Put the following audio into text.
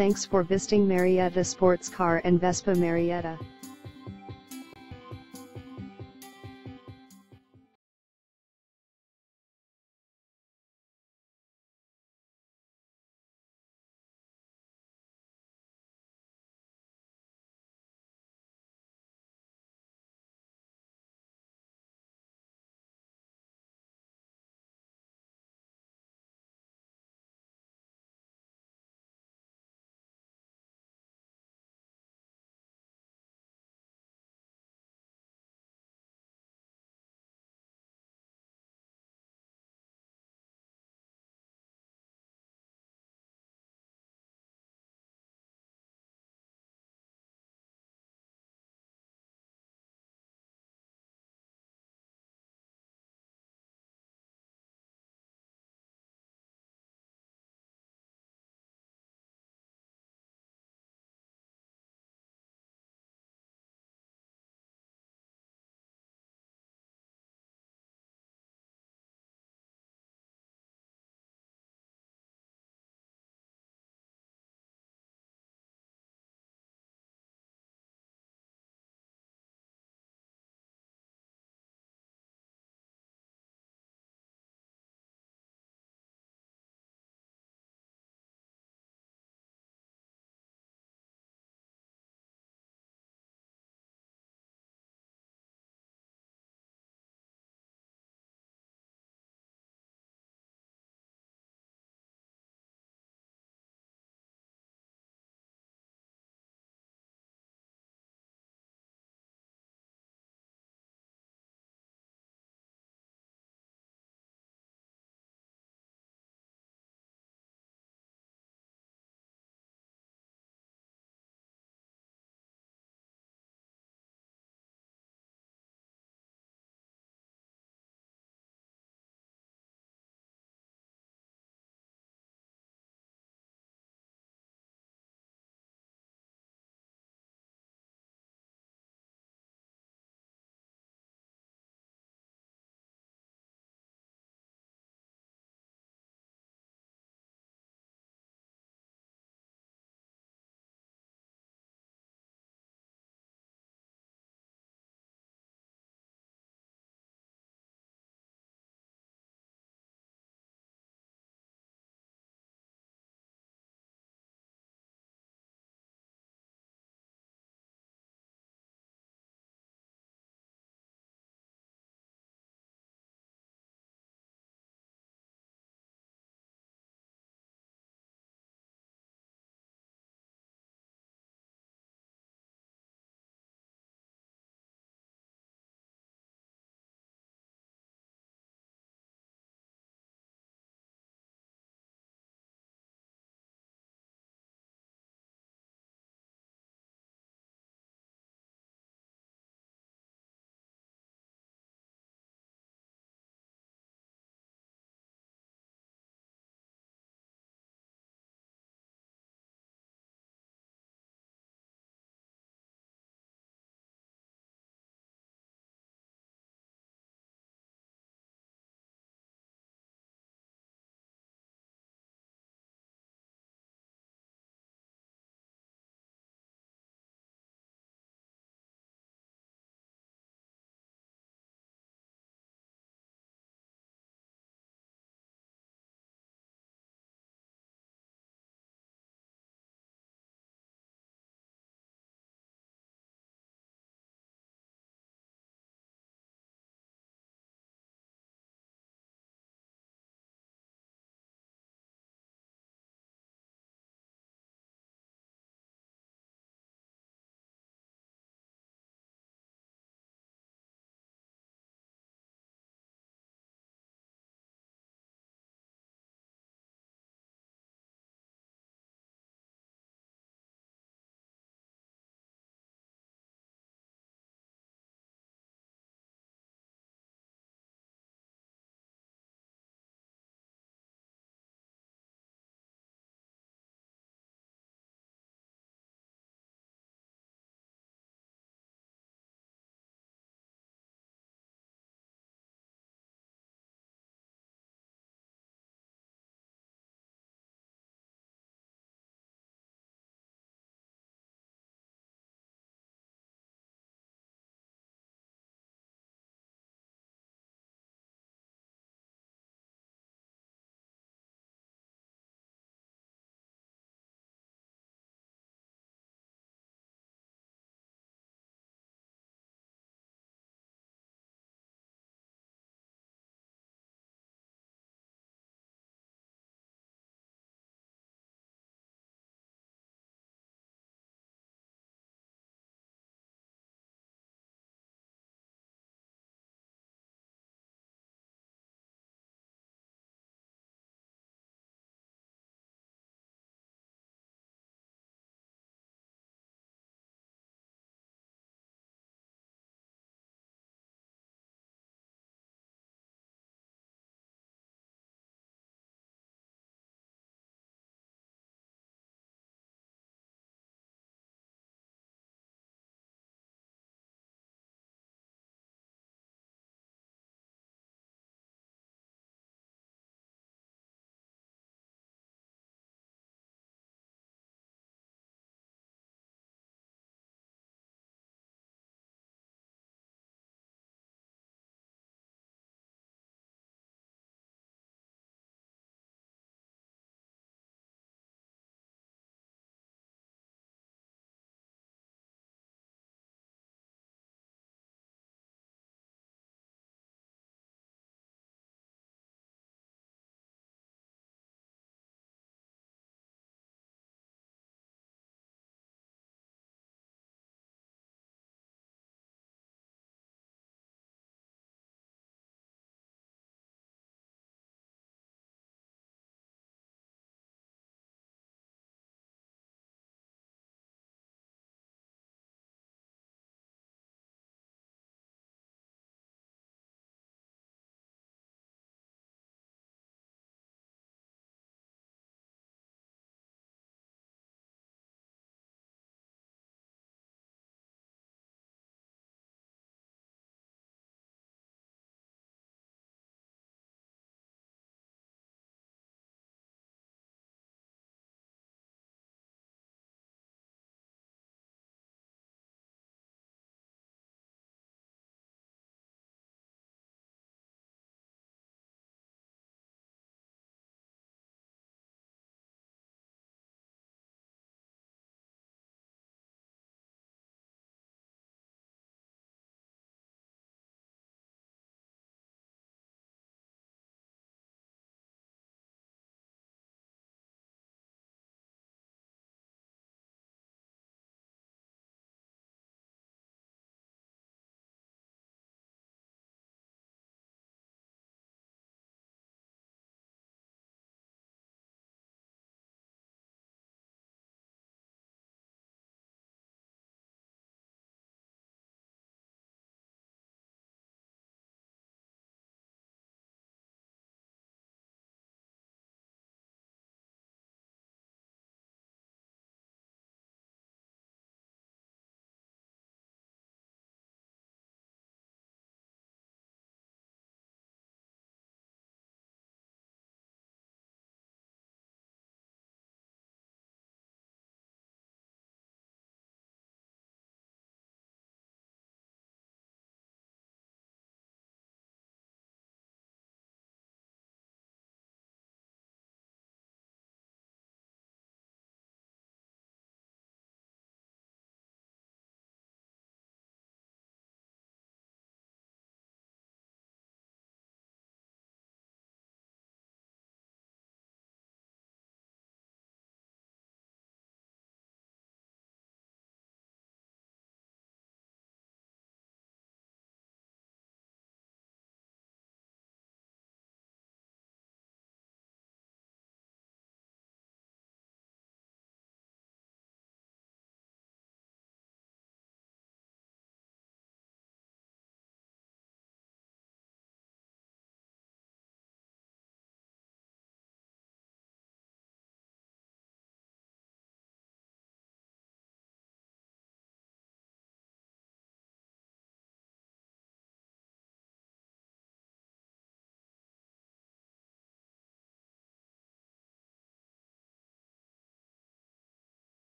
Thanks for visiting Marietta Sports Car and Vespa Marietta.